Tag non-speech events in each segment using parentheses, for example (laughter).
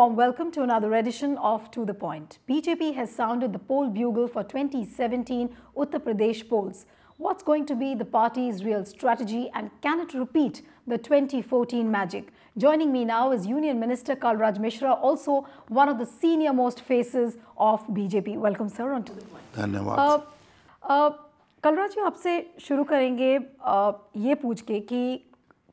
warm welcome to another edition of To the Point. BJP has sounded the poll bugle for 2017 Uttar Pradesh polls. What's going to be the party's real strategy and can it repeat the 2014 magic? Joining me now is Union Minister Kalraj Mishra, also one of the senior most faces of BJP. Welcome, sir, on To the Point. धन्यवाद कलराज जी आपसे शुरू करेंगे uh, ये पूछ के कि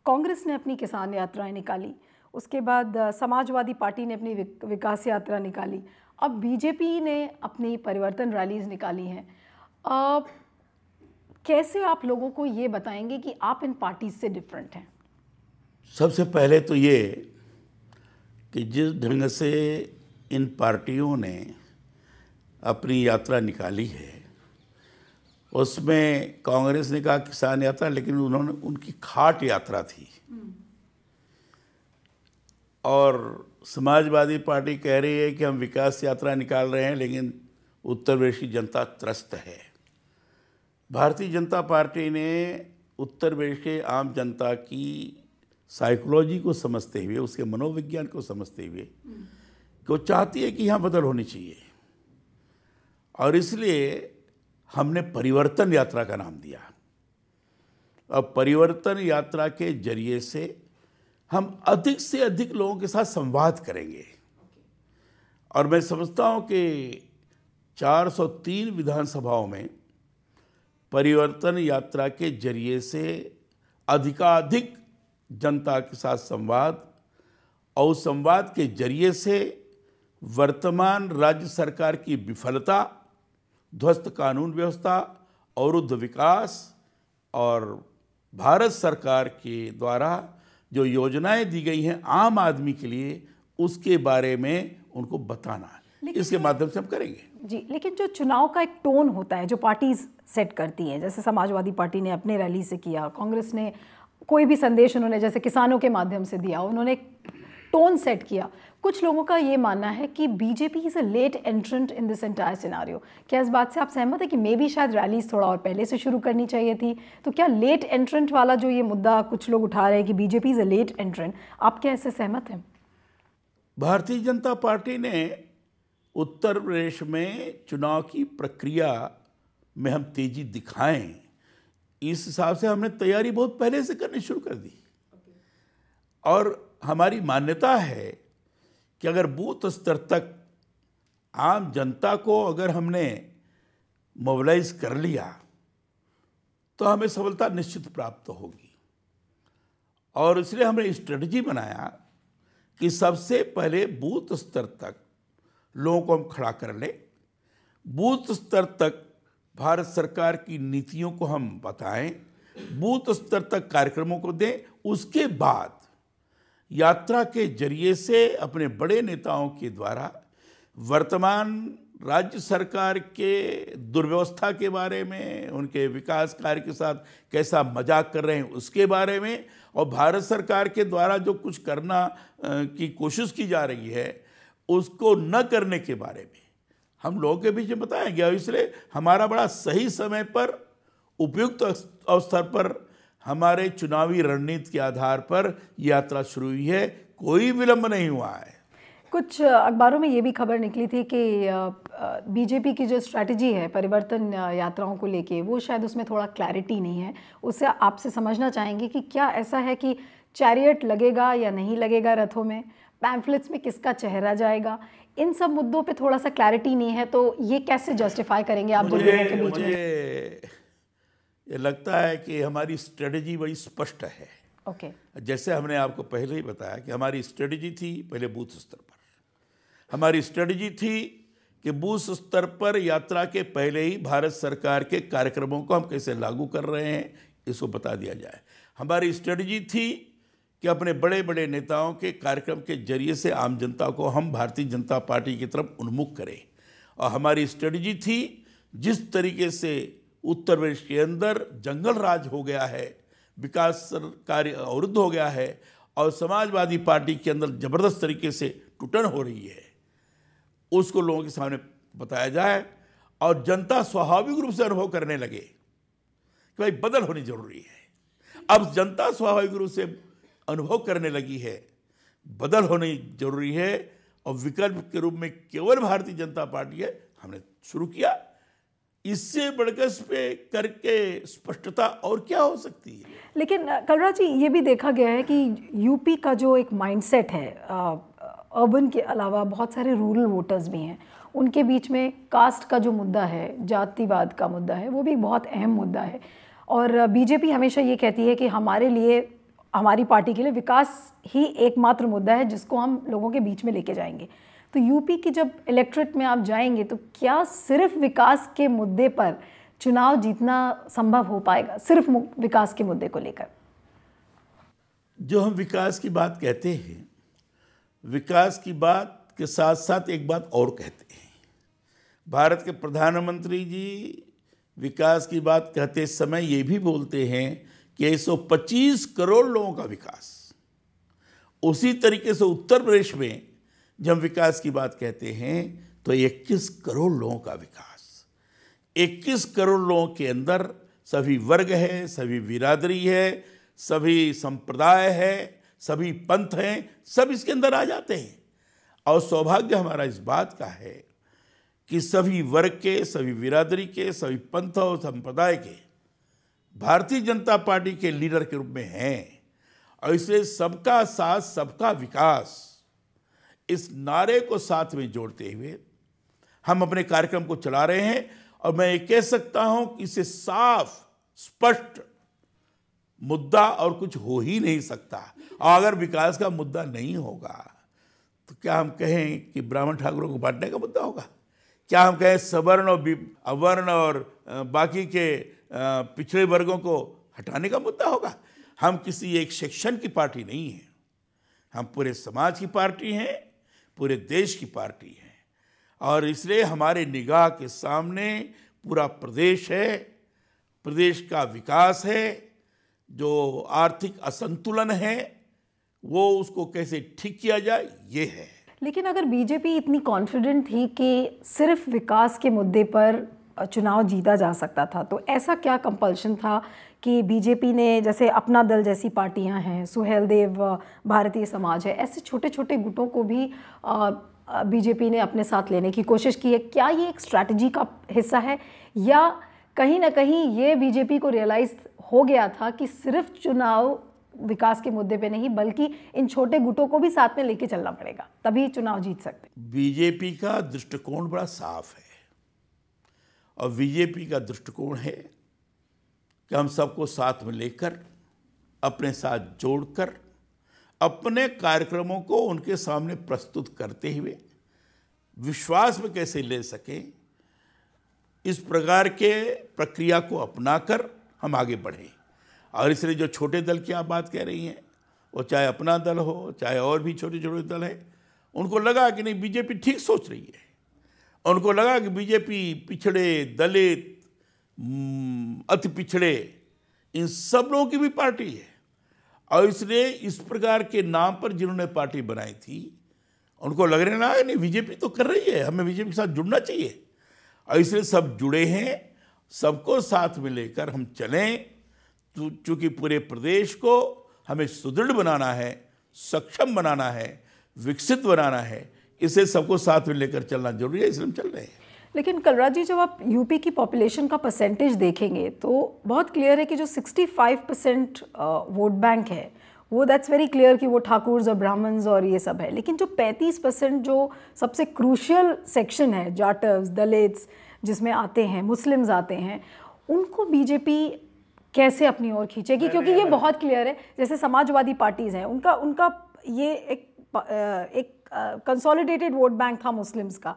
कांग्रेस ने अपनी किसान यात्राएं निकाली उसके बाद समाजवादी पार्टी ने अपनी विकास यात्रा निकाली। अब बीजेपी ने अपनी परिवर्तन रैलीज निकाली हैं। कैसे आप लोगों को ये बताएँगे कि आप इन पार्टीज़ से डिफरेंट हैं? सबसे पहले तो ये कि जिस ढंग से इन पार्टियों ने अपनी यात्रा निकाली है उसमें कांग्रेस ने कहा किसान यात्रा लेकिन उन्होंने उनकी खाट यात्रा थी। और समाजवादी पार्टी कह रही है कि हम विकास यात्रा निकाल रहे हैं, लेकिन उत्तर प्रदेश की जनता त्रस्त है। भारतीय जनता पार्टी ने उत्तर प्रदेश के आम जनता की साइकोलॉजी को समझते हुए, उसके मनोविज्ञान को समझते हुए वो चाहती है कि यहाँ बदल होनी चाहिए। और इसलिए हमने परिवर्तन यात्रा का नाम दिया। अब परिवर्तन यात्रा के ज़रिए से हम अधिक से अधिक लोगों के साथ संवाद करेंगे। और मैं समझता हूँ कि 403 विधानसभाओं में परिवर्तन यात्रा के ज़रिए से अधिकाधिक जनता के साथ संवाद और उस संवाद के ज़रिए से वर्तमान राज्य सरकार की विफलता, ध्वस्त कानून व्यवस्था, अवरुद्ध विकास और भारत सरकार के द्वारा जो योजनाएँ दी गई हैं आम आदमी के लिए उसके बारे में उनको बताना है। इसके माध्यम से हम करेंगे। जी लेकिन जो चुनाव का एक टोन होता है जो पार्टीज़ सेट करती हैं जैसे समाजवादी पार्टी ने अपने रैली से किया कांग्रेस ने कोई भी संदेश उन्होंने जैसे किसानों के माध्यम से दिया उन्होंने टोन सेट किया कुछ लोगों का ये मानना है कि BJP is a late entrant in this entire scenario क्या इस बात से आप सहमत है कि मे भी शायद रैलीज थोड़ा और पहले से शुरू करनी चाहिए थी? तो क्या लेट एंट्रेंट वाला जो ये मुद्दा कुछ लोग उठा रहे हैं कि BJP is a late entrant आप क्या इससे सहमत हैं? भारतीय जनता पार्टी ने उत्तर प्रदेश में चुनाव की प्रक्रिया में हम तेज़ी दिखाएँ। इस हिसाब से हमने तैयारी बहुत पहले से करनी शुरू कर दी। और हमारी मान्यता है कि अगर बूथ स्तर तक आम जनता को अगर हमने मोबिलाइज कर लिया तो हमें सफलता निश्चित प्राप्त होगी। और इसलिए हमने स्ट्रेटजी बनाया कि सबसे पहले बूथ स्तर तक लोगों को हम खड़ा कर लें। बूथ स्तर तक भारत सरकार की नीतियों को हम बताएँ, बूथ स्तर तक कार्यक्रमों को दें, उसके बाद यात्रा के ज़रिए से अपने बड़े नेताओं के द्वारा वर्तमान राज्य सरकार के दुर्व्यवस्था के बारे में, उनके विकास कार्य के साथ कैसा मज़ाक कर रहे हैं उसके बारे में और भारत सरकार के द्वारा जो कुछ करना की कोशिश की जा रही है, उसको न करने के बारे में। हम लोगों के बीच में बताया गया, इसलिए हमारा बड़ा सही समय पर, उपयुक्त अवसर पर हमारे चुनावी रणनीति के आधार पर यात्रा शुरू हुई है कोई विलंब नहीं हुआ है। कुछ अखबारों में ये भी खबर निकली थी कि बीजेपी की जो स्ट्रैटेजी है परिवर्तन यात्राओं को लेके वो शायद उसमें थोड़ा क्लैरिटी नहीं है। उससे आपसे समझना चाहेंगे कि क्या ऐसा है कि चैरियट लगेगा या नहीं लगेगा रथों में? पैम्फलेट्स में किसका चेहरा जाएगा? इन सब मुद्दों पे थोड़ा सा क्लैरिटी नहीं है तो ये कैसे जस्टिफाई करेंगे आप लोगों के बीच मुझे ये लगता है कि हमारी स्ट्रेटजी बड़ी स्पष्ट है। Okay okay. जैसे हमने आपको पहले ही बताया कि हमारी स्ट्रेटजी थी पहले बूथ स्तर पर। हमारी स्ट्रेटजी थी कि बूथ स्तर पर यात्रा के पहले ही भारत सरकार के कार्यक्रमों को हम कैसे लागू कर रहे हैं इसको बता दिया जाए। हमारी स्ट्रेटजी थी कि अपने बड़े बड़े नेताओं के कार्यक्रम के ज़रिए से आम जनता को हम भारतीय जनता पार्टी की तरफ़ उन्मुख करें। और हमारी स्ट्रेटजी थी जिस तरीके से उत्तर प्रदेश के अंदर जंगल राज हो गया है, विकास कार्य अवरुद्ध हो गया है और समाजवादी पार्टी के अंदर ज़बरदस्त तरीके से टूटन हो रही है। उसको लोगों के सामने बताया जाए और जनता स्वाभाविक रूप से अनुभव करने लगे कि भाई बदल होनी ज़रूरी है। अब जनता स्वाभाविक रूप से अनुभव करने लगी है, बदल होनी ज़रूरी है और विकल्प के रूप में केवल भारतीय जनता पार्टी है, हमने शुरू किया। इससे बढ़कर पे करके स्पष्टता और क्या हो सकती है? लेकिन कलराज जी, ये भी देखा गया है कि यूपी का जो एक माइंडसेट है अर्बन के अलावा बहुत सारे रूरल वोटर्स भी हैं। उनके बीच में कास्ट का जो मुद्दा है, जातिवाद का मुद्दा है, वो भी बहुत अहम मुद्दा है। और बीजेपी हमेशा ये कहती है कि हमारे लिए, हमारी पार्टी के लिए विकास ही एकमात्र मुद्दा है जिसको हम लोगों के बीच में लेके जाएँगे। तो यूपी की जब इलेक्ट्रेट में आप जाएँगे तो क्या सिर्फ़ विकास के मुद्दे पर चुनाव जीतना संभव हो पाएगा? सिर्फ़ विकास के मुद्दे को लेकर। जो हम विकास की बात कहते हैं, विकास की बात के साथ साथ एक बात और कहते हैं। भारत के प्रधानमंत्री जी विकास की बात कहते समय ये भी बोलते हैं कि 125 करोड़ लोगों का विकास, उसी तरीके से उत्तर प्रदेश में जब विकास की बात कहते हैं तो 21 करोड़ लोगों का विकास। 21 करोड़ लोगों के अंदर सभी वर्ग है, सभी बिरादरी है, सभी संप्रदाय है, सभी पंथ हैं, सब इसके अंदर आ जाते हैं। और सौभाग्य हमारा इस बात का है कि सभी वर्ग के, सभी बिरादरी के, सभी पंथ और संप्रदाय के भारतीय जनता पार्टी के लीडर के रूप में हैं, और इसलिए सबका साथ, सबका विकास इस नारे को साथ में जोड़ते हुए हम अपने कार्यक्रम को चला रहे हैं और मैं ये कह सकता हूँ कि इसे साफ़, स्पष्ट मुद्दा और कुछ हो ही नहीं सकता। और अगर विकास का मुद्दा नहीं होगा तो क्या हम कहें कि ब्राह्मण ठाकुरों को बांटने का मुद्दा होगा? क्या हम कहें सवर्ण और अवर्ण और बाकी के पिछड़े वर्गों को हटाने का मुद्दा होगा? हम किसी एक सेक्शन की पार्टी नहीं हैं। हम पूरे समाज की पार्टी हैं। पूरे देश की पार्टी है। और इसलिए हमारे निगाह के सामने पूरा प्रदेश है, प्रदेश का विकास है, जो आर्थिक असंतुलन है, वो उसको कैसे ठीक किया जाए, ये है। लेकिन अगर बीजेपी इतनी कॉन्फिडेंट थी कि सिर्फ़ विकास के मुद्दे पर चुनाव जीता जा सकता था तो ऐसा क्या कंपल्शन था कि बीजेपी ने जैसे अपना दल जैसी पार्टियाँ हैं, सुहेल देव भारतीय समाज है, ऐसे छोटे छोटे गुटों को भी बीजेपी ने अपने साथ लेने की कोशिश की है। क्या ये एक स्ट्रैटेजी का हिस्सा है? या कहीं ना कहीं ये बीजेपी को रियलाइज़ हो गया था कि सिर्फ़ चुनाव विकास के मुद्दे पे नहीं, बल्कि इन छोटे गुटों को भी साथ में लेके चलना पड़ेगा, तभी चुनाव जीत सकते बीजेपी का दृष्टिकोण बड़ा साफ़ है। और बीजेपी का दृष्टिकोण है कि हम सबको साथ में लेकर, अपने साथ जोड़कर, अपने कार्यक्रमों को उनके सामने प्रस्तुत करते हुए विश्वास में कैसे ले सकें, इस प्रकार के प्रक्रिया को अपनाकर हम आगे बढ़ें। और इसलिए जो छोटे दल की आप बात कह रही हैं, वो चाहे अपना दल हो, चाहे और भी छोटे छोटे दल हैं, उनको लगा कि नहीं, बीजेपी ठीक सोच रही है। उनको लगा कि बीजेपी पिछड़े, दलित अति पिछड़े, इन सब लोगों की भी पार्टी है। और इसलिए इस प्रकार के नाम पर जिन्होंने पार्टी बनाई थी, उनको लग रहा ना, नहीं, बीजेपी तो कर रही है, हमें बीजेपी के साथ जुड़ना चाहिए। और इसलिए सब जुड़े हैं, सबको साथ में लेकर हम चलें चूँकि पूरे प्रदेश को हमें सुदृढ़ बनाना है, सक्षम बनाना है, विकसित बनाना है, इसे सबको साथ में लेकर चलना ज़रूरी है, इसलिए हम चल रहे हैं। लेकिन कलराज जी जब आप यूपी की पॉपुलेशन का परसेंटेज देखेंगे तो बहुत क्लियर है कि जो 65 परसेंट वोट बैंक है वो दैट्स वेरी क्लियर कि वो ठाकुर और ब्राह्मण्स और ये सब है। लेकिन जो 35 परसेंट जो सबसे क्रूशियल सेक्शन है जाटव्स दलित्स जिसमें आते हैं मुस्लिम्स आते हैं उनको बीजेपी कैसे अपनी ओर खींचेगी? क्योंकि ये बहुत क्लियर है जैसे समाजवादी पार्टीज़ हैं उनका उनका ये एक एक कंसोलिडेटेड वोट बैंक था मुस्लिम्स का।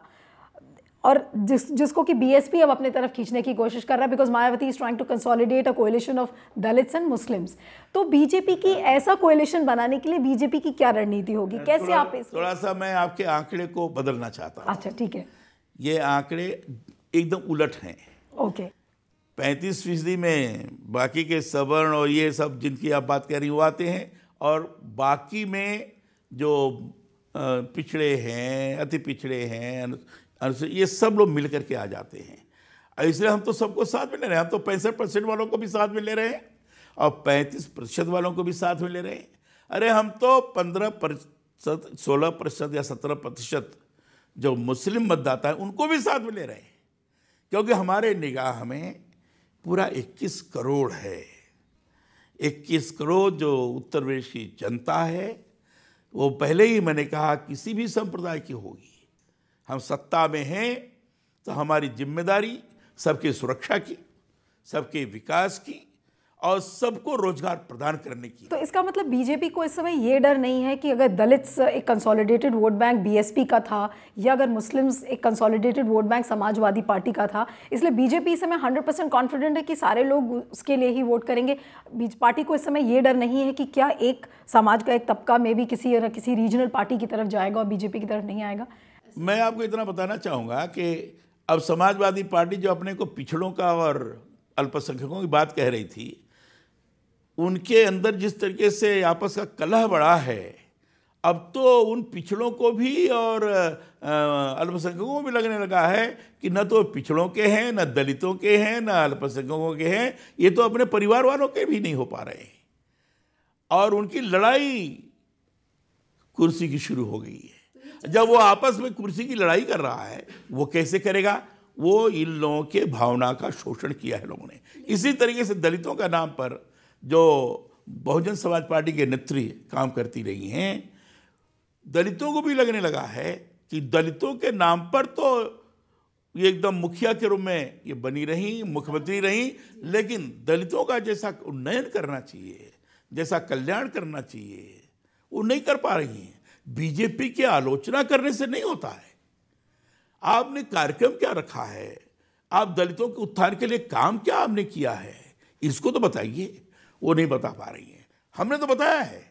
और जिस जिसको कि बीएसपी अब अपने तरफ़ खींचने की कोशिश कर रहा है because Mayawati is trying to consolidate a coalition of Dalits and Muslims तो बीजेपी की ऐसा कोएलिशन बनाने के लिए बीजेपी की क्या रणनीति होगी? कैसे आप इस थोड़ा सा मैं आपके आंकड़े को बदलना चाहता हूँ। अच्छा ठीक है। ये आंकड़े एकदम उलट हैं। ओके पैंतीस फ़ीसदी में बाकी के सवर्ण और ये सब जिनकी आप बात कर रही वो आते हैं। और बाकी में जो पिछड़े हैं अति पिछड़े हैं ये सब लोग मिल करके आ जाते हैं। इसलिए हम तो सबको साथ में ले रहे हैं। हम तो पैंसठ परसेंट वालों को भी साथ में ले रहे हैं और पैंतीस प्रतिशत वालों को भी साथ में ले रहे हैं। अरे, हम तो पंद्रह प्रतिशत, सोलह प्रतिशत या सत्रह प्रतिशत जो मुस्लिम मतदाता है, उनको भी साथ में ले रहे हैं। क्योंकि हमारे निगाह में पूरा 21 करोड़ है। 21 करोड़ जो उत्तर प्रदेश की जनता है, वो पहले ही मैंने कहा किसी भी संप्रदाय की होगी। हम सत्ता में हैं तो हमारी ज़िम्मेदारी सबकी सुरक्षा की, सबके विकास की और सबको रोज़गार प्रदान करने की। तो इसका मतलब बीजेपी को इस समय ये डर नहीं है कि अगर दलित एक कंसोलिडेटेड वोट बैंक बीएसपी का था या अगर मुस्लिम्स एक consolidated vote bank Samajwadi party का था, इसलिए बीजेपी इस समय हंड्रेड परसेंट कॉन्फिडेंट है कि सारे लोग उसके लिए ही वोट करेंगे। पार्टी को इस समय ये डर नहीं है कि क्या एक समाज का एक तबका में भी किसी किसी रीजनल पार्टी की तरफ़ जाएगा और बीजेपी की तरफ़ नहीं आएगा। मैं आपको इतना बताना चाहूँगा कि अब समाजवादी पार्टी जो अपने को पिछड़ों का और अल्पसंख्यकों की बात कह रही थी, उनके अंदर जिस तरीके से आपस का कलह बढ़ा है, अब तो उन पिछड़ों को भी और अल्पसंख्यकों को भी लगने लगा है कि न तो पिछड़ों के हैं, न दलितों के हैं, न अल्पसंख्यकों के हैं, ये तो अपने परिवार वालों के भी नहीं हो पा रहे और उनकी लड़ाई कुर्सी की शुरू हो गई है। जब वो आपस में कुर्सी की लड़ाई कर रहा है, वो कैसे करेगा? वो इन लोगों के भावना का शोषण किया है लोगों ने। इसी तरीके से दलितों का नाम पर जो बहुजन समाज पार्टी के नेत्री काम करती रही हैं, दलितों को भी लगने लगा है कि दलितों के नाम पर तो ये एकदम मुखिया के रूप में ये बनी रही, मुख्यमंत्री रही, लेकिन दलितों का जैसा उन्नयन करना चाहिए, जैसा कल्याण करना चाहिए, वो नहीं कर पा रही हैं। बीजेपी की आलोचना करने से नहीं होता है। आपने कार्यक्रम क्या रखा है? आप दलितों के उत्थान के लिए काम क्या आपने किया है? इसको तो बताइए। वो नहीं बता पा रही है। हमने तो बताया है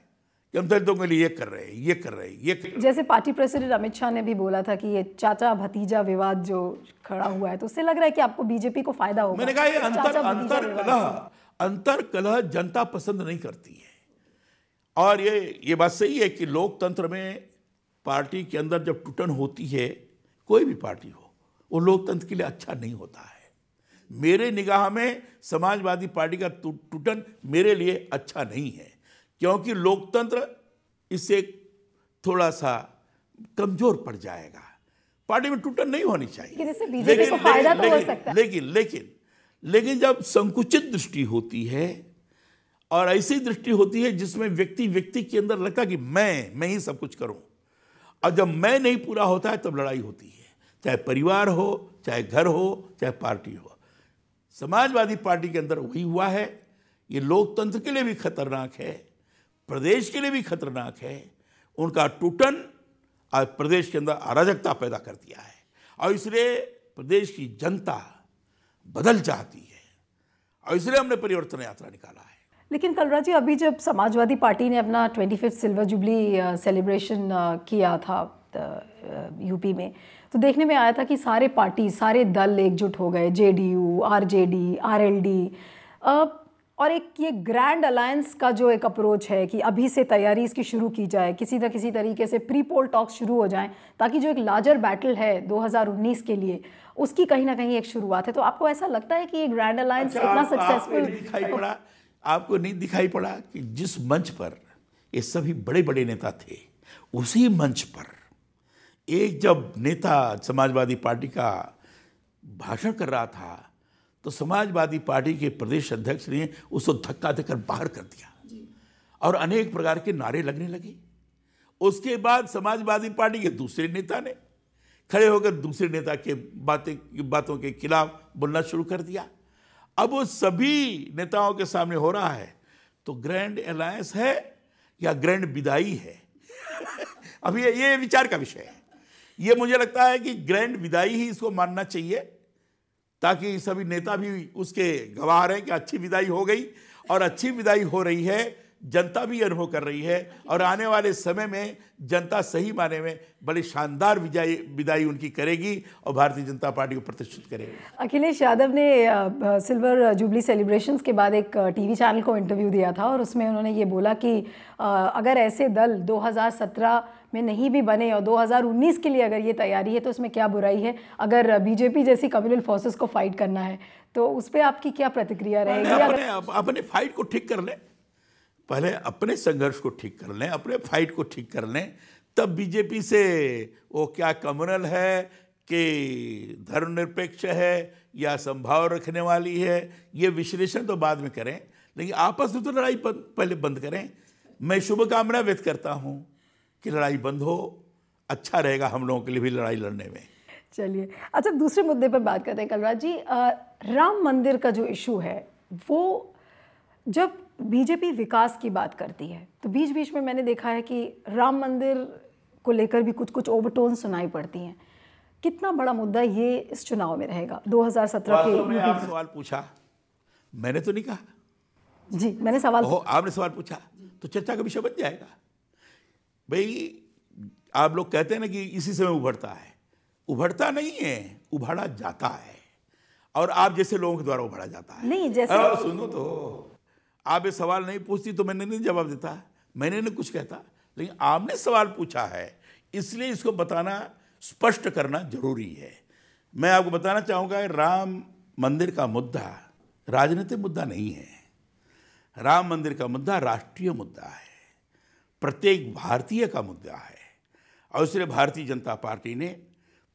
कि हम दलितों के लिए ये कर रहे हैं ये कर रहे हैं ये कर रहे जैसे पार्टी प्रेसिडेंट अमित शाह ने भी बोला था कि ये चाचा भतीजा विवाद जो खड़ा हुआ है तो उससे लग रहा है कि आपको बीजेपी को फ़ायदा होगा। मैंने कहा ये अंतर अंतर कलह अंतर कलह जनता पसंद नहीं करती है। और ये ये बात सही है कि लोकतंत्र में पार्टी के अंदर जब टूटन होती है कोई भी पार्टी हो वो लोकतंत्र के लिए अच्छा नहीं होता है। मेरे निगाह में समाजवादी पार्टी का टूटन मेरे लिए अच्छा नहीं है क्योंकि लोकतंत्र इससे थोड़ा सा कमज़ोर पड़ जाएगा। पार्टी में टूटन नहीं होनी चाहिए। लेकिन, लेकिन, तो लेकिन, लेकिन लेकिन लेकिन जब संकुचित दृष्टि होती है और ऐसी दृष्टि होती है जिसमें व्यक्ति व्यक्ति के अंदर लगता है कि मैं मैं ही सब कुछ करूँ। और जब मैं नहीं पूरा होता है, तब लड़ाई होती है। चाहे परिवार हो, चाहे घर हो, चाहे पार्टी हो। समाजवादी पार्टी के अंदर वही हुआ है। ये लोकतंत्र के लिए भी खतरनाक है। प्रदेश के लिए भी खतरनाक है। उनका टूटन आज प्रदेश के अंदर अराजकता पैदा कर दिया है। और इसलिए प्रदेश की जनता बदल चाहती है। और इसलिए हमने परिवर्तन यात्रा निकाला है। लेकिन कलराज जी अभी जब समाजवादी पार्टी ने अपना twenty fifth silver jubilee celebration किया था यूपी में तो देखने में आया था कि सारे पार्टी सारे दल एकजुट हो गए जेडीयू आरजेडी आरएलडी और एक ये ग्रैंड अलायंस का जो एक अप्रोच है कि अभी से तैयारी इसकी शुरू की जाए किसी न किसी तरीके से प्री पोल टॉक्स शुरू हो जाएँ ताकि जो एक लार्जर बैटल है 2019 के लिए उसकी कहीं ना कहीं एक शुरुआत है। तो आपको ऐसा लगता है कि ये ग्रैंड अलायंस अच्छा, इतना सक्सेसफुल आपको नहीं दिखाई पड़ा कि जिस मंच पर ये सभी बड़े बड़े नेता थे उसी मंच पर एक जब नेता समाजवादी पार्टी का भाषण कर रहा था तो समाजवादी पार्टी के प्रदेश अध्यक्ष ने उसको धक्का देकर बाहर कर दिया। और अनेक प्रकार के नारे लगने लगे। उसके बाद समाजवादी पार्टी के दूसरे नेता ने खड़े होकर दूसरे नेता के बातें बातों के खिलाफ बोलना शुरू कर दिया। अब वो सभी नेताओं के सामने हो रहा है तो ग्रैंड अलायंस है या ग्रैंड विदाई है? (laughs) अब ये ये विचार का विषय है। ये मुझे लगता है कि ग्रैंड विदाई ही इसको मानना चाहिए, ताकि सभी नेता भी उसके गवाह रहे कि अच्छी विदाई हो गई, और अच्छी विदाई हो रही है जनता भी अनुभव कर रही है और आने वाले समय में जनता सही माने में बड़ी शानदार विजय विदाई उनकी करेगी और भारतीय जनता पार्टी को प्रतिष्ठित करेगी। अखिलेश यादव ने सिल्वर जुबली सेलिब्रेशंस के बाद एक टीवी चैनल को इंटरव्यू दिया था और उसमें उन्होंने ये बोला कि अगर ऐसे दल 2017 में नहीं भी बने और 2019 के लिए अगर ये तैयारी है तो उसमें क्या बुराई है? अगर बीजेपी जैसी कम्युनल फोर्सेस को फाइट करना है तो उस पर आपकी क्या प्रतिक्रिया रहेगी? अपने, अपने फाइट को ठीक कर लें। पहले अपने संघर्ष को ठीक कर लें अपने फाइट को ठीक कर लें तब बीजेपी से वो क्या कम्युनल है कि धर्मनिरपेक्ष है या संभाव रखने वाली है? ये विश्लेषण तो बाद में करें लेकिन आपस में तो लड़ाई पहले बंद करें। मैं शुभकामना व्यक्त करता हूँ कि लड़ाई बंद हो अच्छा रहेगा हम लोगों के लिए भी लड़ाई लड़ने में। चलिए अच्छा दूसरे मुद्दे पर बात करते हैं कलराज जी। आ, राम मंदिर का जो इशू है वो जब बीजेपी विकास की बात करती है तो बीच बीच में मैंने देखा है कि राम मंदिर को लेकर भी कुछ कुछ ओवरटोन सुनाई पड़ती हैं। कितना बड़ा मुद्दा ये इस चुनाव में रहेगा 2017 के में आप सवाल पूछा। मैंने तो नहीं कहा। जी मैंने सवाल ओ, आपने सवाल पूछा तो चर्चा का विषय बन जाएगा। भाई आप लोग कहते हैं ना कि इसी समय उभरता है। उभरता नहीं है उभरा जाता है। और आप जैसे लोगों के द्वारा उभरा जाता है। नहीं जैसे सुनो तो। आप ये सवाल नहीं पूछती तो मैंने नहीं जवाब देता। मैंने नहीं कुछ कहता। लेकिन आपने सवाल पूछा है, इसलिए इसको बताना, स्पष्ट करना ज़रूरी है। मैं आपको बताना चाहूँगा, राम मंदिर का मुद्दा राजनीतिक मुद्दा नहीं है। राम मंदिर का मुद्दा राष्ट्रीय मुद्दा है। प्रत्येक भारतीय का मुद्दा है। और इसलिए भारतीय जनता पार्टी ने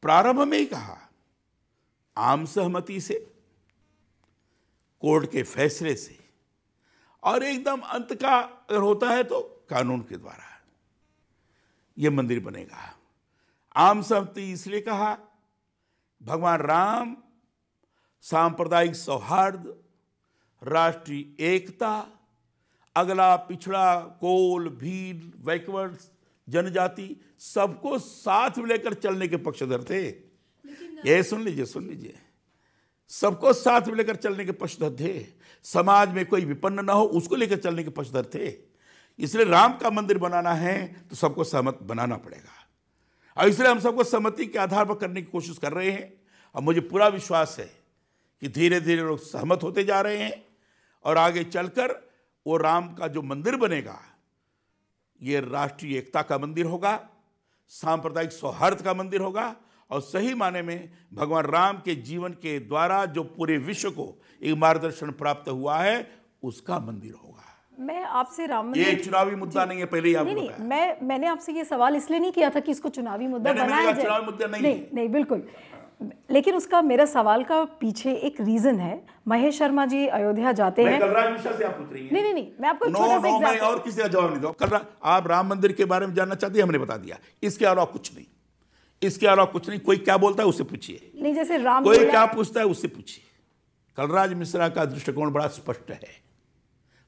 प्रारंभ में ही कहा, आम सहमति से, कोर्ट के फैसले से और एकदम अंत का अगर होता है तो कानून के द्वारा। यह मंदिर बनेगा। आम सहमति इसलिए कहा भगवान राम सांप्रदायिक सौहार्द राष्ट्रीय एकता अगला पिछड़ा कोल भील बैकवर्ड जनजाति सबको साथ में लेकर चलने के पक्षधर थे। ये सुन लीजिए सुन लीजिए। सबको साथ में लेकर चलने के पक्षधर थे। समाज में कोई विपन्न ना हो, उसको लेकर चलने के पक्षधर थे। इसलिए राम का मंदिर बनाना है तो सबको सहमत बनाना पड़ेगा। और इसलिए हम सबको सहमति के आधार पर करने की कोशिश कर रहे हैं। और मुझे पूरा विश्वास है कि धीरे धीरे लोग सहमत होते जा रहे हैं और आगे चलकर वो राम का जो मंदिर बनेगा, ये राष्ट्रीय एकता का मंदिर होगा, सांप्रदायिक सौहार्द का मंदिर होगा और सही माने में भगवान राम के जीवन के द्वारा जो पूरे विश्व को एक मार्गदर्शन प्राप्त हुआ है उसका मंदिर होगा। मैं आपसे राम मंदिर ये चुनावी मुद्दा नहीं है पहले ही आपको नहीं, नहीं मैं मैंने आपसे ये सवाल इसलिए नहीं किया था कि इसको चुनावी मुद्दा बनाया जाए। चुनावी मुद्दा नहीं नहीं, नहीं बिल्कुल। लेकिन उसका मेरा सवाल का पीछे एक रीजन है। महेश शर्मा जी अयोध्या जाते हैं। से आप पूछ रही हैं। नहीं नहीं नहीं मैं आपको नो, सा मैं और किसी का जवाब नहीं दूँ आप राम मंदिर के बारे में जानना चाहती है हमने बता दिया। इसके अलावा कुछ नहीं। इसके अलावा कुछ नहीं कोई क्या बोलता है उससे पूछिए। नहीं जैसे राम कोई क्या पूछता है उससे पूछिए। कलराज मिश्रा का दृष्टिकोण बड़ा स्पष्ट है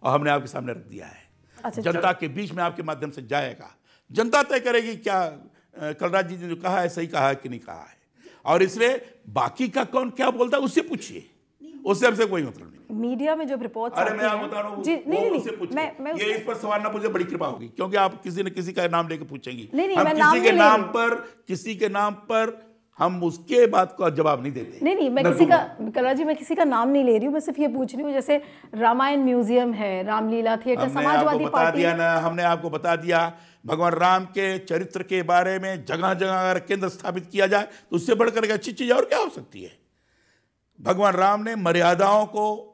और हमने आपके सामने रख दिया है। अच्छा, जनता के बीच में आपके माध्यम से जाएगा। जनता तय करेगी क्या कलराज जी ने जो कहा है सही कहा है कि नहीं कहा है। और इसलिए बाकी का कौन क्या बोलता है उससे पूछिए। उससे हमसे कोई मतलब नहीं। मीडिया में जब रिपोर्ट अरे मैं आप बता रहा हूँ नहीं नहीं मैं, मैं ये इस पर सवाल ना पूछे बड़ी कृपा होगी क्योंकि आप किसी न किसी का नाम लेके पूछेंगी। नहीं, नहीं, हम मैं किसी नाम के नाम पर किसी के नाम पर हम उसके बात का जवाब नहीं देते। नहीं नहीं मैं किसी का कला जी मैं किसी का नाम नहीं ले रही हूँ मैं सिर्फ़ ये पूछ रही हूँ जैसे रामायण म्यूज़ियम है रामलीला थिएटर समाजवादी बता दिया ना हमने आपको बता दिया भगवान राम के चरित्र के बारे में जगह जगह अगर केंद्र स्थापित किया जाए तो उससे बढ़कर अच्छी चीज़ और क्या हो सकती है? भगवान राम ने मर्यादाओं को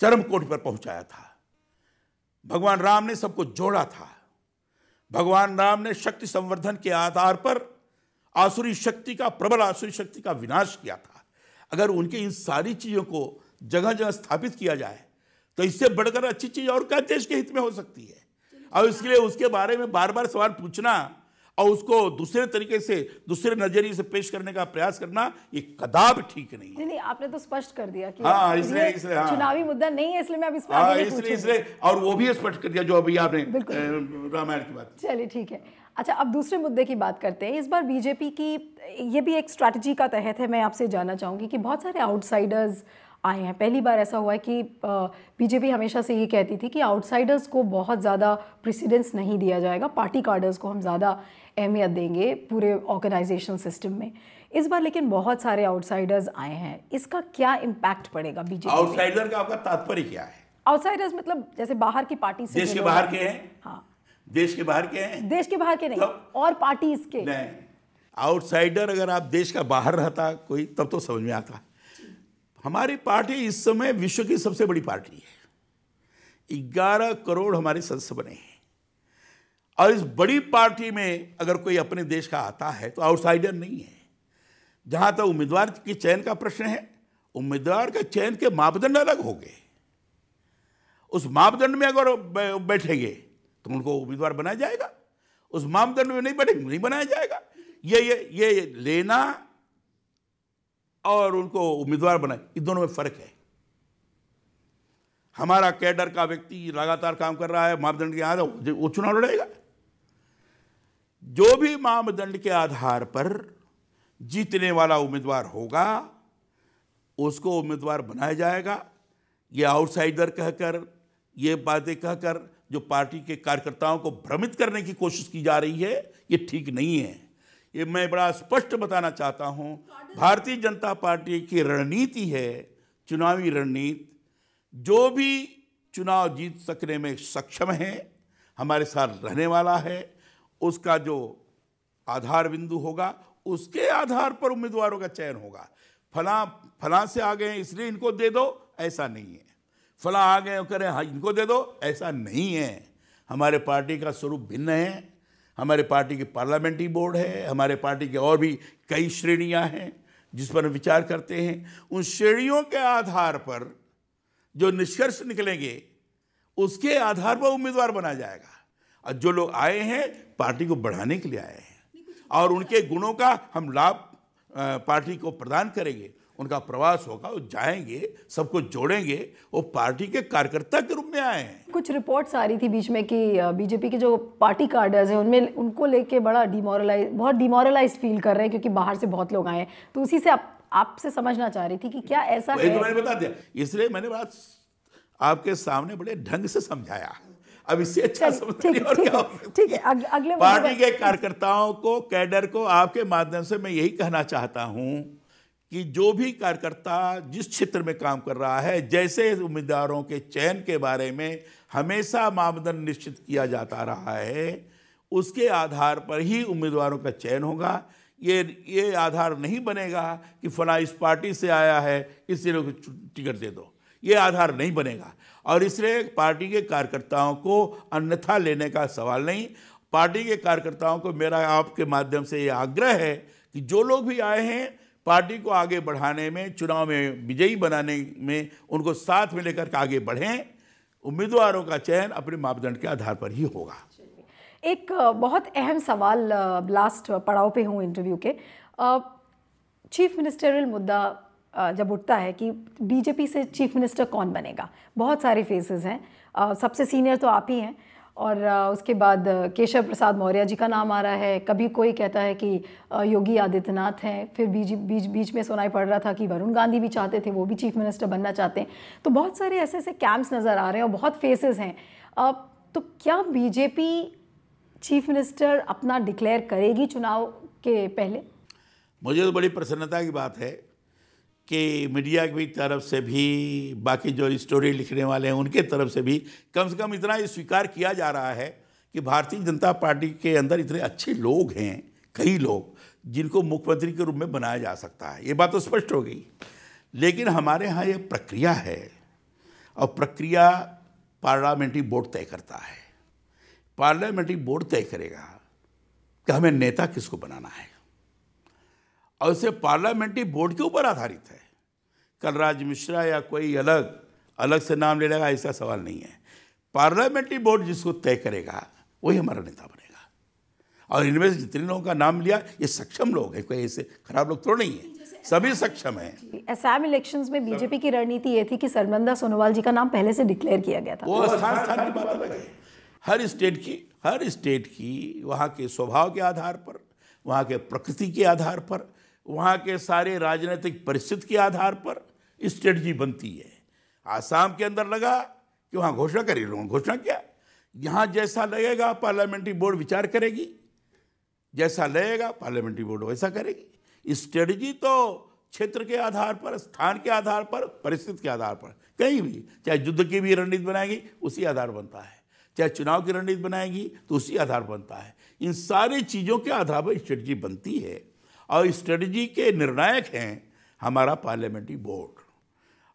चरम कोट पर पहुँचाया था। भगवान राम ने सबको जोड़ा था। भगवान राम ने शक्ति संवर्धन के आधार पर आसुरी शक्ति का, प्रबल आसुरी शक्ति का विनाश किया था। अगर उनकी इन सारी चीज़ों को जगह जगह स्थापित किया जाए तो इससे बढ़कर अच्छी चीज़ और क्या देश के हित में हो सकती है? और इसके लिए उसके बारे में बार बार सवाल पूछना और उसको दूसरे तरीके से दूसरे नज़रिए से पेश करने का प्रयास करना ये कदाप ठीक नहीं है। नहीं, आपने तो स्पष्ट कर दिया कि हाँ इसलिए इसलिए हाँ, चुनावी मुद्दा नहीं है इसलिए मैं अब इस हाँ, इसलिए इसलिए और वो भी स्पष्ट कर दिया जो अभी आपने रामायण की बात। चलिए ठीक है। अच्छा अब दूसरे मुद्दे की बात करते हैं। इस बार बीजेपी की ये भी एक स्ट्रैटेजी का तहत है मैं आपसे जानना चाहूँगी कि बहुत सारे आउटसाइडर्स आए हैं। पहली बार ऐसा हुआ है कि बीजेपी हमेशा से ये कहती थी कि आउटसाइडर्स को बहुत ज़्यादा प्रेसिडेंस नहीं दिया जाएगा पार्टी कार्डर्स को हम ज़्यादा अहमियत देंगे पूरे ऑर्गेनाइजेशन सिस्टम में। इस बार लेकिन बहुत सारे आउटसाइडर्स आए हैं। इसका क्या इम्पैक्ट पड़ेगा बीजेपी आउटसाइडर का आपका तात्पर्य क्या है? आउटसाइडर्स मतलब जैसे बाहर की पार्टी से देश के बाहर के हैं? हाँ। देश के बाहर के हैं? देश के बाहर के नहीं और पार्टी के। नहीं। आउटसाइडर अगर आप देश का बाहर रहता कोई तब तो समझ में आता। हमारी पार्टी इस समय विश्व की सबसे बड़ी पार्टी है। ग्यारह करोड़ हमारे सदस्य बने हैं। और इस बड़ी पार्टी में अगर कोई अपने देश का आता है तो आउटसाइडर नहीं है। जहाँ तक उम्मीदवार के चयन का प्रश्न है, उम्मीदवार के चयन के मापदंड अलग हो गए उस मापदंड में अगर बैठेंगे तो उनको उम्मीदवार बनाया जाएगा। उस मापदंड में नहीं बैठेंगे, नहीं बनाया जाएगा। ये ये ये लेना और उनको उम्मीदवार बनाए, इन दोनों में फ़र्क है। हमारा कैडर का व्यक्ति लगातार काम कर रहा है, मापदंड के आधार वो चुनाव लड़ेगा। जो भी मापदंड के आधार पर जीतने वाला उम्मीदवार होगा, उसको उम्मीदवार बनाया जाएगा। ये आउटसाइडर कहकर, ये बातें कहकर, जो पार्टी के कार्यकर्ताओं को भ्रमित करने की कोशिश की जा रही है, ये ठीक नहीं है। ये मैं बड़ा स्पष्ट बताना चाहता हूँ, भारतीय जनता पार्टी की रणनीति है, चुनावी रणनीति। जो भी चुनाव जीत सकने में सक्षम है, हमारे साथ रहने वाला है उसका जो आधार बिंदु होगा, उसके आधार पर उम्मीदवारों का चयन होगा। फला फला से आ गए इसलिए इनको दे दो, ऐसा नहीं है। फला आ गए करें हाँ इनको दे दो, ऐसा नहीं है। हमारे पार्टी का स्वरूप भिन्न है, हमारे पार्टी की पार्लियामेंट्री बोर्ड है, हमारे पार्टी के और भी कई श्रेणियाँ हैं, जिस पर हम विचार करते हैं। उन श्रेणियों के आधार पर जो निष्कर्ष निकलेंगे, उसके आधार पर उम्मीदवार बना जाएगा। जो लोग आए हैं पार्टी को बढ़ाने के लिए आए हैं। और उनके गुणों का हम लाभ पार्टी को प्रदान करेंगे। उनका प्रवास होगा वो जाएँगे सबको जोड़ेंगे वो पार्टी के कार्यकर्ता के रूप में आए हैं। कुछ रिपोर्ट्स आ रही थी बीच में कि बीजेपी के जो पार्टी कार्डर्स हैं उनमें उनको लेके बड़ा डिमोरलाइज बहुत डिमोरलाइज फील कर रहे हैं क्योंकि बाहर से बहुत लोग आए हैं। तो उसी से आप आपसे समझना चाह रही थी कि क्या ऐसा है? तो मैंने बता दिया इसलिए मैंने बात आपके सामने बड़े ढंग से समझाया। अब इससे अच्छा समझ और क्या ठीक है अगले पार्टी के कार्यकर्ताओं को कैडर को आपके माध्यम से मैं यही कहना चाहता हूँ कि जो भी कार्यकर्ता जिस क्षेत्र में काम कर रहा है जैसे उम्मीदवारों के चयन के बारे में हमेशा मापदंड निश्चित किया जाता रहा है उसके आधार पर ही उम्मीदवारों का चयन होगा। ये ये आधार नहीं बनेगा कि फला इस पार्टी से आया है इसलिए टिकट दे दो। ये आधार नहीं बनेगा। और इसलिए पार्टी के कार्यकर्ताओं को अन्यथा लेने का सवाल नहीं। पार्टी के कार्यकर्ताओं को मेरा आपके माध्यम से ये आग्रह है कि जो लोग भी आए हैं, पार्टी को आगे बढ़ाने में, चुनाव में विजयी बनाने में उनको साथ में लेकर के आगे बढ़ें। उम्मीदवारों का चयन अपने मापदंड के आधार पर ही होगा। एक बहुत अहम सवाल लास्ट पड़ाव पे हूँ इंटरव्यू के। चीफ मिनिस्टरियल मुद्दा जब उठता है कि बीजेपी से चीफ मिनिस्टर कौन बनेगा? बहुत सारे फेसेस हैं। सबसे सीनियर तो आप ही हैं। और उसके बाद केशव प्रसाद मौर्य जी का नाम आ रहा है। कभी कोई कहता है कि योगी आदित्यनाथ हैं। फिर बीच बीच बीच में सुनाई पड़ रहा था कि वरुण गांधी भी चाहते थे, वो भी चीफ मिनिस्टर बनना चाहते हैं। तो बहुत सारे ऐसे ऐसे कैंप्स नज़र आ रहे हैं और बहुत फेसेस हैं। अब तो क्या बीजेपी चीफ मिनिस्टर अपना डिक्लेयर करेगी चुनाव के पहले? मुझे तो बड़ी प्रसन्नता की बात है कि मीडिया की तरफ़ से भी, बाकी जो स्टोरी लिखने वाले हैं, उनके तरफ़ से भी कम से कम इतना ये स्वीकार किया जा रहा है कि भारतीय जनता पार्टी के अंदर इतने अच्छे लोग हैं, कई लोग, जिनको मुख्यमंत्री के रूप में बनाया जा सकता है। ये बात तो स्पष्ट हो गई। लेकिन हमारे यहाँ ये प्रक्रिया है और प्रक्रिया पार्लियामेंट्री बोर्ड तय करता है। पार्लियामेंट्री बोर्ड तय करेगा कि हमें नेता किसको बनाना है। और इसे पार्लियामेंट्री बोर्ड के ऊपर आधारित है। कलराज मिश्रा या कोई अलग अलग से नाम ले लेगा ऐसा सवाल नहीं है। पार्लियामेंट्री बोर्ड जिसको तय करेगा वही हमारा नेता बनेगा। और इनमें से जितने लोगों का नाम लिया ये सक्षम लोग हैं कोई ऐसे खराब लोग तो नहीं है। सभी सक्षम हैं। असम इलेक्शंस में बीजेपी की रणनीति ये थी कि सरमंदा सोनोवाल जी का नाम पहले से डिक्लेयर किया गया था। वो स्थान स्थान की बात अलग है। हर स्टेट की हर स्टेट की वहाँ के स्वभाव के आधार पर वहाँ के प्रकृति के आधार पर वहाँ के सारे राजनीतिक परिस्थिति के आधार पर स्ट्रेटजी बनती है। आसाम के अंदर लगा कि वहाँ घोषणा करी, लोगों घोषणा किया। यहाँ जैसा लगेगा, पार्लियामेंट्री बोर्ड विचार करेगी। जैसा लगेगा, पार्लियामेंट्री बोर्ड वैसा करेगी। स्ट्रेटजी तो क्षेत्र के आधार पर, स्थान के आधार पर, परिस्थिति के आधार पर, कहीं भी, चाहे युद्ध की भी रणनीति बनाएगी, उसी आधार बनता है। चाहे चुनाव की रणनीति बनाएगी तो उसी आधार बनता है। इन सारी चीज़ों के आधार पर स्ट्रेटजी बनती है। और स्ट्रेटजी के निर्णायक हैं हमारा पार्लियामेंट्री बोर्ड।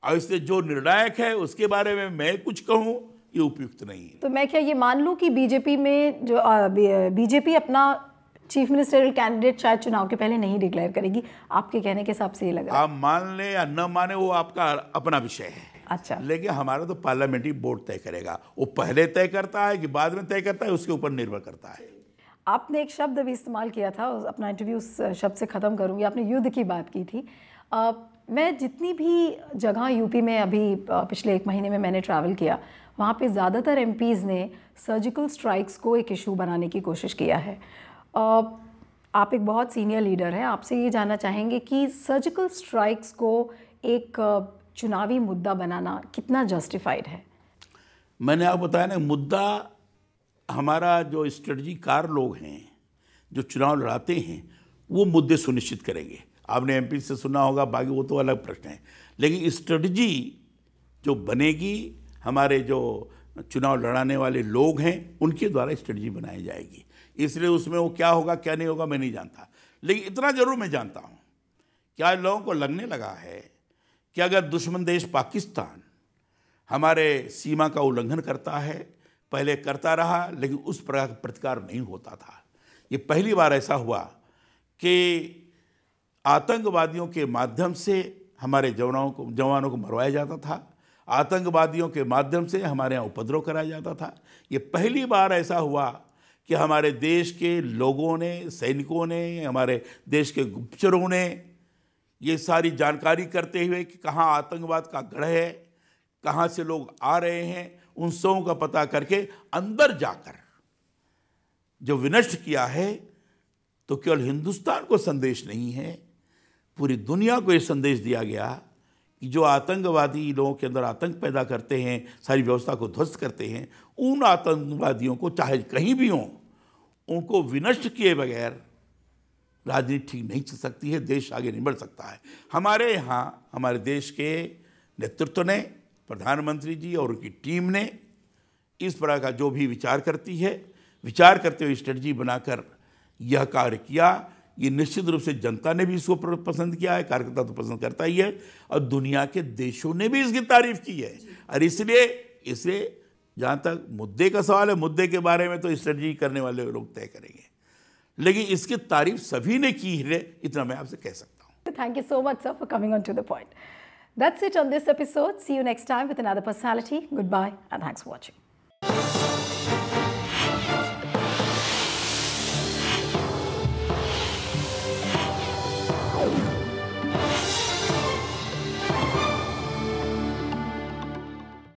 और इससे जो निर्णायक है उसके बारे में मैं कुछ कहूँ ये उपयुक्त नहीं है। तो मैं क्या ये मान लूँ कि बीजेपी में जो बीजेपी अपना चीफ मिनिस्टरियल कैंडिडेट शायद चुनाव के पहले नहीं डिक्लेयर करेगी? आपके कहने के हिसाब से ये लगा आप मान ले या न माने वो आपका अपना विषय है। अच्छा। लेकिन हमारा तो पार्लियामेंट्री बोर्ड तय करेगा। वो पहले तय करता है कि बाद में तय करता है उसके ऊपर निर्भर करता है। आपने एक शब्द भी इस्तेमाल किया था अपना इंटरव्यू उस शब्द से ख़त्म करूँगी आपने युद्ध की बात की थी। आ, मैं जितनी भी जगह यूपी में अभी पिछले एक महीने में मैंने ट्रैवल किया वहाँ पे ज़्यादातर एम ने सर्जिकल स्ट्राइक्स को एक इशू बनाने की कोशिश किया है। आ, आप एक बहुत सीनियर लीडर हैं आपसे ये जानना चाहेंगे कि सर्जिकल स्ट्राइक्स को एक चुनावी मुद्दा बनाना कितना जस्टिफाइड है? मैंने आप बताया ना मुद्दा हमारा जो स्ट्रेटजी कार लोग हैं, जो चुनाव लड़ाते हैं, वो मुद्दे सुनिश्चित करेंगे। आपने एमपी से सुना होगा, बाकी वो तो अलग प्रश्न है। लेकिन स्ट्रेटजी जो बनेगी, हमारे जो चुनाव लड़ाने वाले लोग हैं, उनके द्वारा स्ट्रेटजी बनाई जाएगी। इसलिए उसमें वो क्या होगा, क्या नहीं होगा, मैं नहीं जानता। लेकिन इतना ज़रूर मैं जानता हूँ, क्या लोगों को लगने लगा है कि अगर दुश्मन देश पाकिस्तान हमारे सीमा का उल्लंघन करता है पहले करता रहा, लेकिन उस प्रकार का प्रतिकार नहीं होता था। ये पहली बार ऐसा हुआ कि आतंकवादियों के माध्यम से हमारे जवानों को जवानों को मरवाया जाता था। आतंकवादियों के माध्यम से हमारे यहाँ उपद्रव कराया जाता था। ये पहली बार ऐसा हुआ कि हमारे देश के लोगों ने, सैनिकों ने, हमारे देश के गुप्तचरों ने ये सारी जानकारी करते हुए कि कहाँ आतंकवाद का गढ़ है, कहाँ से लोग आ रहे हैं उन सबों का पता करके अंदर जाकर, जो विनष्ट किया है तो केवल हिंदुस्तान को संदेश नहीं है, पूरी दुनिया को ये संदेश दिया गया कि जो आतंकवादी लोगों के अंदर आतंक पैदा करते हैं, सारी व्यवस्था को ध्वस्त करते हैं, उन आतंकवादियों को, चाहे कहीं भी हों, उनको विनष्ट किए बगैर राजनीति ठीक नहीं चल सकती है, देश आगे नहीं बढ़ सकता है। हमारे यहाँ, हमारे देश के नेतृत्व ने प्रधानमंत्री जी और उनकी टीम ने इस प्रकार का जो भी विचार करती है, विचार करते हुए स्ट्रेटजी बनाकर यह कार्य किया। ये निश्चित रूप से जनता ने भी इसको पसंद किया है, कार्यकर्ता तो पसंद करता ही है और दुनिया के देशों ने भी इसकी तारीफ़ की है। और इसलिए इसे जहाँ तक मुद्दे का सवाल है, मुद्दे के बारे में तो स्ट्रेटजी करने वाले लोग तय करेंगे। लेकिन इसकी तारीफ़ सभी ने की है, इतना मैं आपसे कह सकता हूँ। Thank you so much sir for coming on to the point That's it on this episode. See you next time with another personality. Goodbye and thanks for watching.